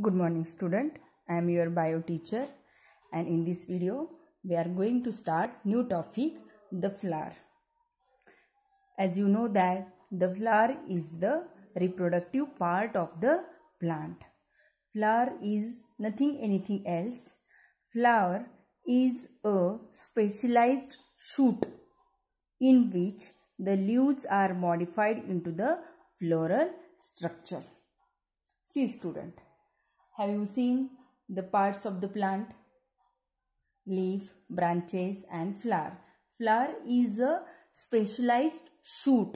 Good morning student. I am your bio teacher and in this video we are going to start new topic the flower. As you know that the flower is the reproductive part of the plant. Flower is nothing anything else. Flower is a specialized shoot in which the leaves are modified into the floral structure. See student, have you seen the parts of the plant? Leaf, branches and flower. Flower is a specialized shoot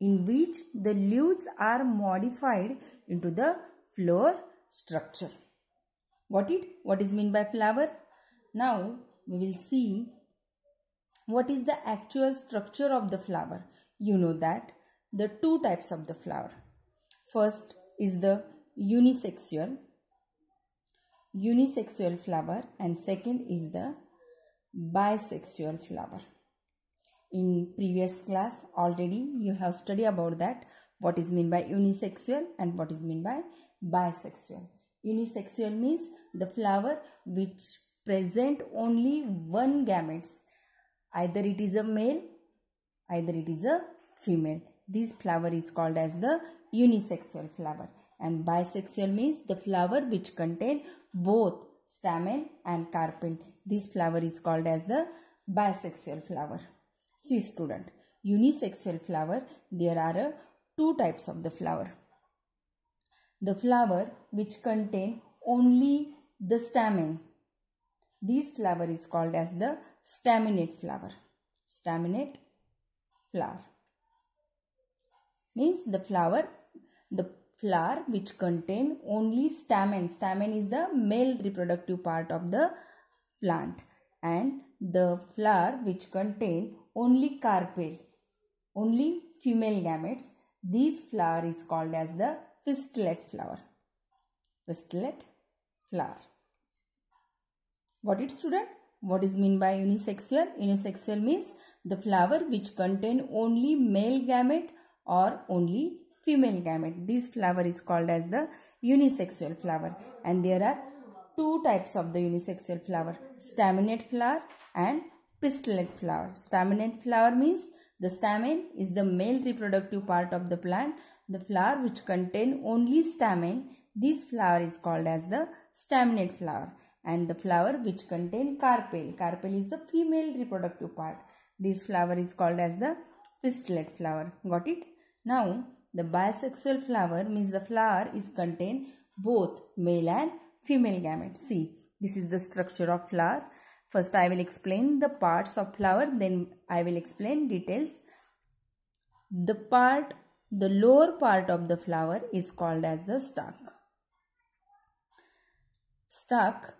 in which the leaves are modified into the flower structure. What it? What is mean by flower? Now we will see what is the actual structure of the flower. You know that the two types of the flower. First is the unisexual unisexual flower and second is the bisexual flower. In previous class already you have studied about that what is mean by unisexual and what is mean by bisexual. Unisexual means the flower which present only one gametes either it is a male either it is a female this flower is called as the unisexual flower and bisexual means the flower which contain both stamen and carpel. This flower is called as the bisexual flower. See student, unisexual flower, there are uh, two types of the flower. The flower which contain only the stamen. This flower is called as the staminate flower. Staminate flower. Means the flower, the flower which contain only stamen. Stamen is the male reproductive part of the plant and the flower which contain only carpel, only female gametes. This flower is called as the pistillate flower. Pistillate flower. What it student? What is mean by unisexual? Unisexual means the flower which contain only male gamete or only female gamete. This flower is called as the unisexual flower and there are two types of the unisexual flower staminate flower and pistillate flower. Staminate flower means the stamen is the male reproductive part of the plant. The flower which contain only stamen this flower is called as the staminate flower and the flower which contain carpel. Carpel is the female reproductive part. This flower is called as the pistillate flower. Got it? Now the bisexual flower means the flower is contain both male and female gametes. See, this is the structure of flower. First I will explain the parts of flower then I will explain details. The part, the lower part of the flower is called as the stalk. Stalk,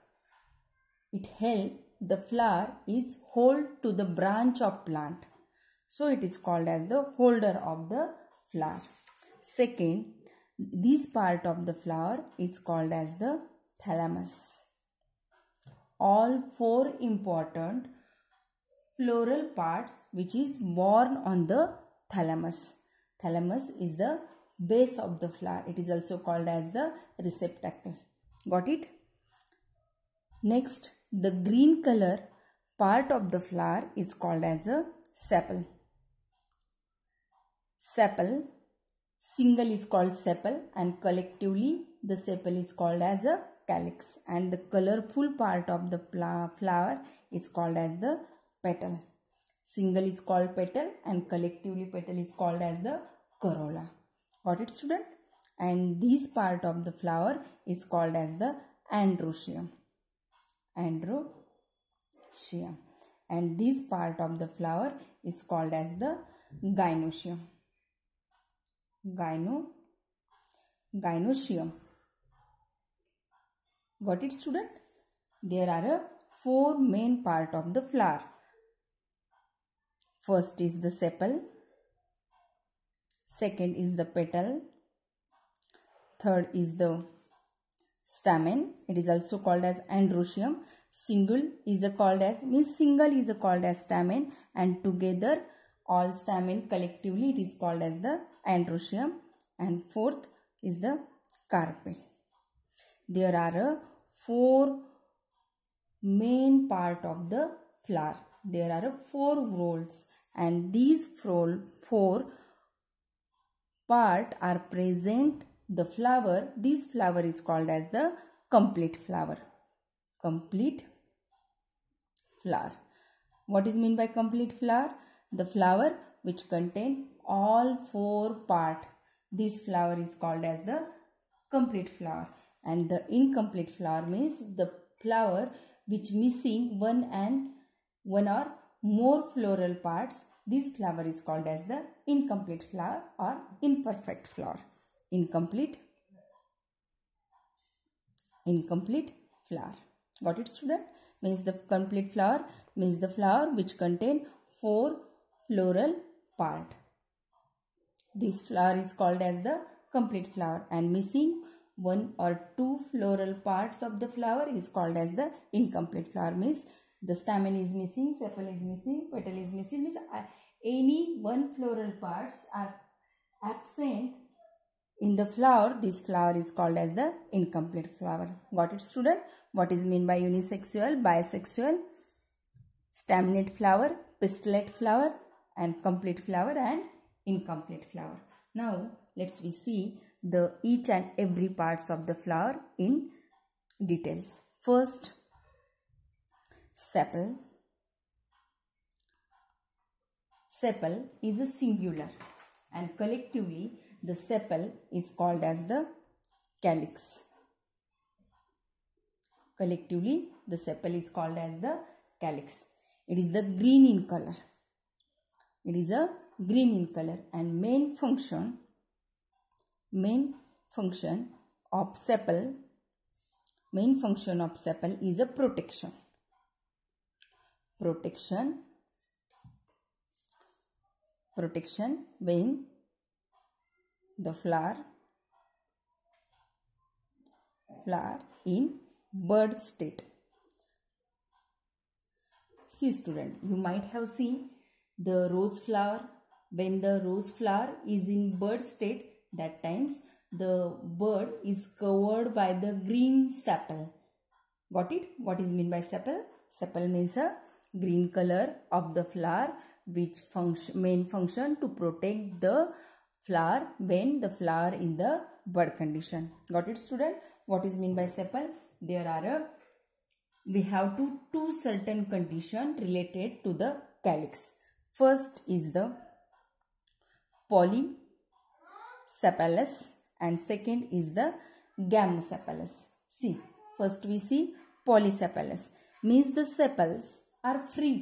it help the flower is hold to the branch of plant. So it is called as the holder of the flower. Second, this part of the flower is called as the thalamus. All four important floral parts which is born on the thalamus. Thalamus is the base of the flower. It is also called as the receptacle. Got it? Next, the green color part of the flower is called as a sepal. Sepal single is called sepal and collectively the sepal is called as a calyx and the colorful part of the flower is called as the petal. Single is called petal and collectively petal is called as the corolla. Got it student? And this part of the flower is called as the androecium. Androecium. And this part of the flower is called as the gynoecium gyno gynoecium. Got it student? There are a four main part of the flower. First is the sepal. Second is the petal. Third is the stamen. It is also called as androecium. Single is called as means single is called as stamen and together all stamen collectively it is called as the androecium and fourth is the carpel. there are a four main part of the flower. There are a four whorls and these four, four part are present the flower. This flower is called as the complete flower. Complete flower. What is mean by complete flower? The flower which contain all four part. This flower is called as the complete flower and the incomplete flower means the flower which missing one and one or more floral parts. This flower is called as the incomplete flower or imperfect flower. Incomplete incomplete flower. Got it student? Means the complete flower means the flower which contain four floral part. This flower is called as the complete flower and missing one or two floral parts of the flower is called as the incomplete flower means the stamen is missing, sepal is missing, petal is missing means uh, any one floral parts are absent in the flower this flower is called as the incomplete flower. Got it student? What is mean by unisexual, bisexual, staminate flower, pistillate flower and complete flower and incomplete flower. Now let's we see the each and every parts of the flower in details. First sepal. Sepal is a singular and collectively the sepal is called as the calyx. Collectively the sepal is called as the calyx. It is the green in color. It is a green in color and main function main function of sepal main function of sepal is a protection. Protection protection when the flower flower in bud state. See student you might have seen the rose flower when the rose flower is in bud state that times the bud is covered by the green sepal. Got it? What is mean by sepal? Sepal means a green color of the flower which function main function to protect the flower when the flower in the bud condition. Got it student? What is mean by sepal? There are a we have to two certain condition related to the calyx. First is the polysepalous and second is the gamosepalous see first we see polysepalous means the sepals are free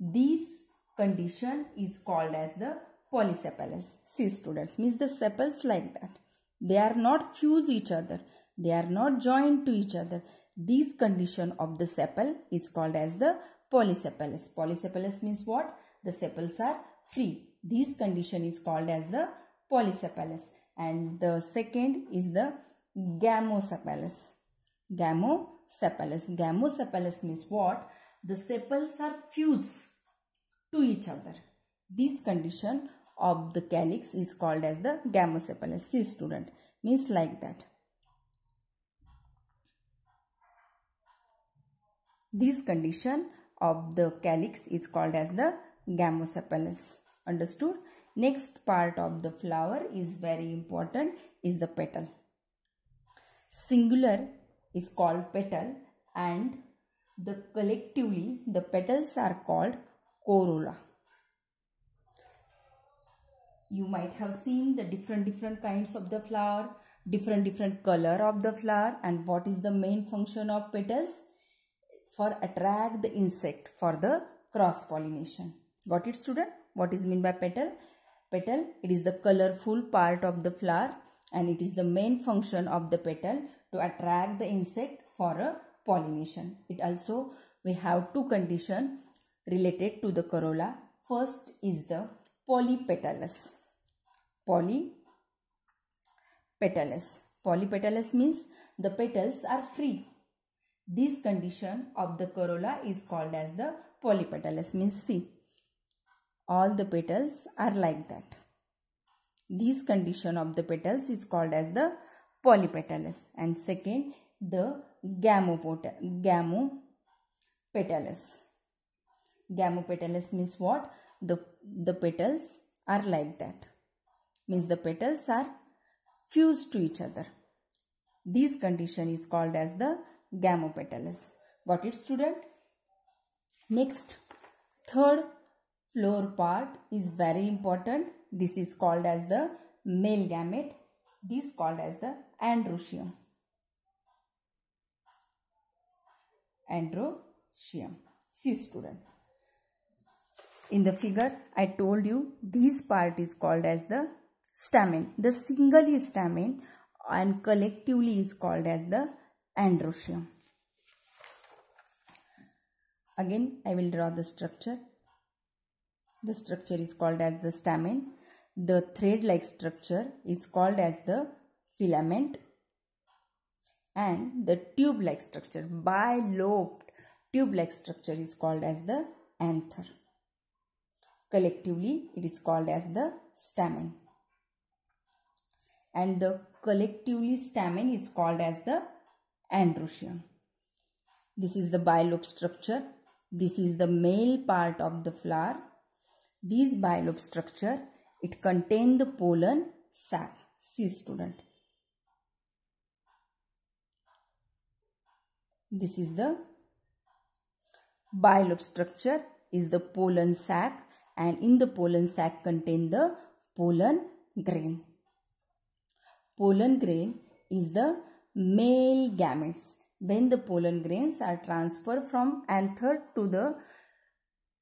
this condition is called as the polysepalous. See students, means the sepals like that. They are not fuse each other. They are not joined to each other. This condition of the sepal is called as the polysepalous. Polysepalous means what? The sepals are free. This condition is called as the polysepalous. And the second is the gamosepalous. Gamosepalous. Gamosepalous means what? The sepals are fused to each other. This condition of the calyx is called as the gamosepalous. See student, means like that. This condition of the calyx is called as the gamosepalous. Understood? Next part of the flower is very important is the petal. Singular is called petal and the collectively the petals are called corolla you might have seen the different different kinds of the flower different different color of the flower and what is the main function of petals for attract the insect for the cross pollination got it student what is mean by petal petal it is the colorful part of the flower and it is the main function of the petal to attract the insect for a pollination it also we have two condition related to the corolla first is the polypetalous polypetalous. Polypetalous means the petals are free. This condition of the corolla is called as the polypetalous means see. All the petals are like that. This condition of the petals is called as the polypetalous and second the gamopetalous gamopetalous means what? The the petals are like that. Means the petals are fused to each other. This condition is called as the gamopetalous got it student? Next third flower part is very important. This is called as the male gamete. This called as the androecium. Androecium. See student. In the figure i told you this part is called as the stamen the single stamen and collectively is called as the androecium. Again i will draw the structure the structure is called as the stamen the thread like structure is called as the filament. And the tube like structure bilobed tube like structure is called as the anther. Collectively it is called as the stamen and the collectively stamen is called as the androecium this is the bilobe structure. This is the male part of the flower. This bilobe structure, it contain the pollen sac. See student. This is the bilobe structure is the pollen sac and in the pollen sac contain the pollen grain. Pollen grain is the male gametes when the pollen grains are transferred from anther to the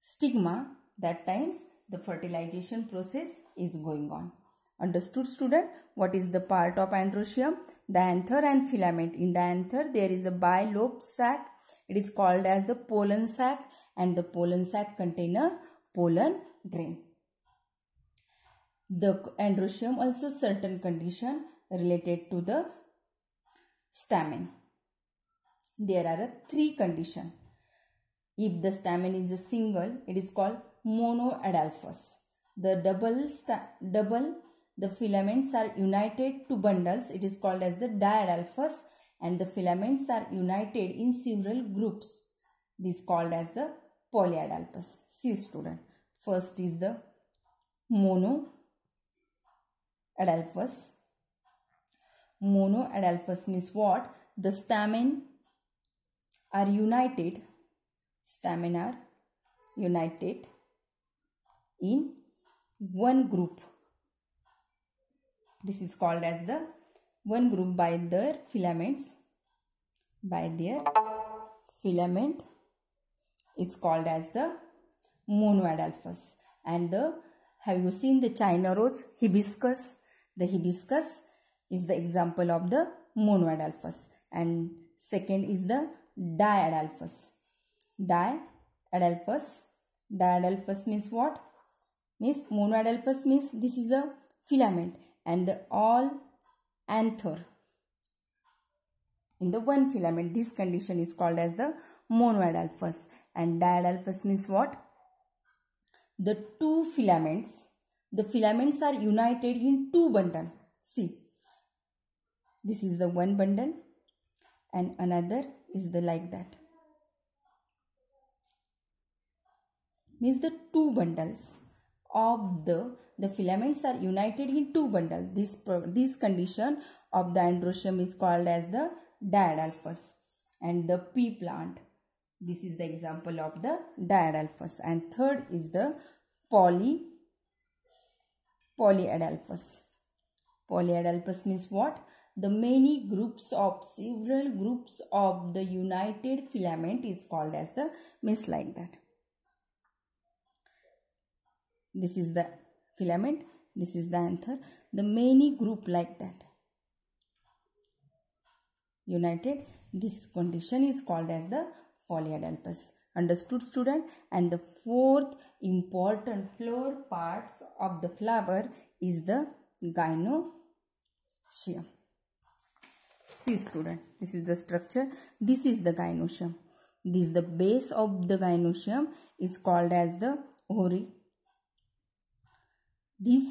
stigma, that times the fertilization process is going on. Understood student? What is the part of androecium? The anther and filament. In the anther there is a bilobed sac. It is called as the pollen sac and the pollen sac contain a pollen grain. The androecium also certain condition related to the stamen there are three conditions. If the stamen is a single, it is called monoadelphous. The double, double, the filaments are united to bundles. It is called as the diadelphous and the filaments are united in several groups. This is called as the polyadelphous. See student. First is the monoadelphous. Monoadelphous means what? The stamen are united, stamen are united in one group. This is called as the one group by their filaments. By their filament, it's called as the monoadelphous. And the have you seen the China rose hibiscus? The hibiscus is the example of the monoadelphous. And second is the diadelphous. Diadelphous. Diadelphous means what? Means monoadelphous means this is a filament and the all anther. In the one filament, this condition is called as the monoadelphous. And diadelphous means what? The two filaments, the filaments are united in two bundle. See, this is the one bundle and another is the like that means the two bundles of the the filaments are united in two bundles. This this condition of the androecium is called as the diadelphous and the pea plant. This is the example of the diadelphous and third is the poly polyadelphous polyadelphous means what? The many groups of several groups of the united filament is called as the means like that this is the filament this is the anther the many group like that united this condition is called as the polyadelphous understood student and the fourth important flower parts of the flower is the gynoecium See student, this is the structure. This is the gynoecium. This is the base of the gynoecium. It's called as the ovary. This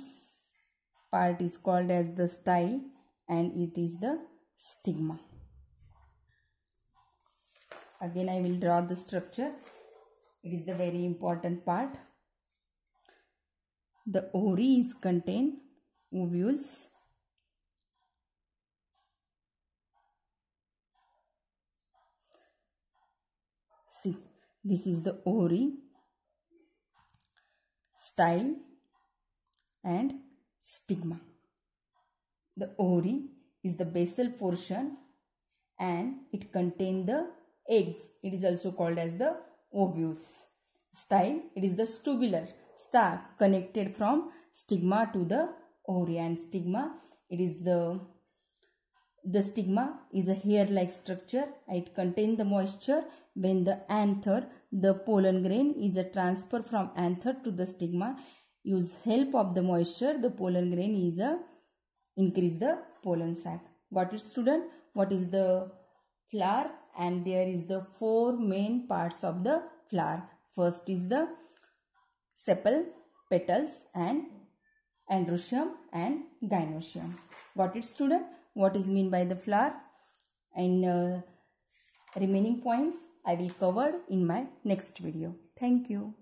part is called as the style. and it is the stigma. Again I will draw the structure. It is the very important part. The ovaries contain ovules See, this is the ovary, style and stigma. The ovary is the basal portion and it contains the eggs. It is also called as the ovules. Style, it is the tubular star connected from stigma to the ovary and stigma. It is the the stigma is a hair-like structure. It contains the moisture when the anther, the pollen grain is a transfer from anther to the stigma. Use help of the moisture, the pollen grain is a increase the pollen sac. Got it student? What is the flower? And there is the four main parts of the flower. First is the sepal, petals and androecium and gynoecium. Got it student? what is mean by the flower and uh, remaining points I will cover in my next video. Thank you.